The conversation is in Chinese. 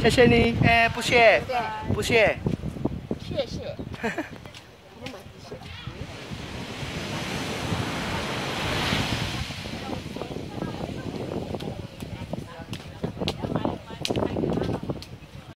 谢谢你哎不谢。不谢。谢谢。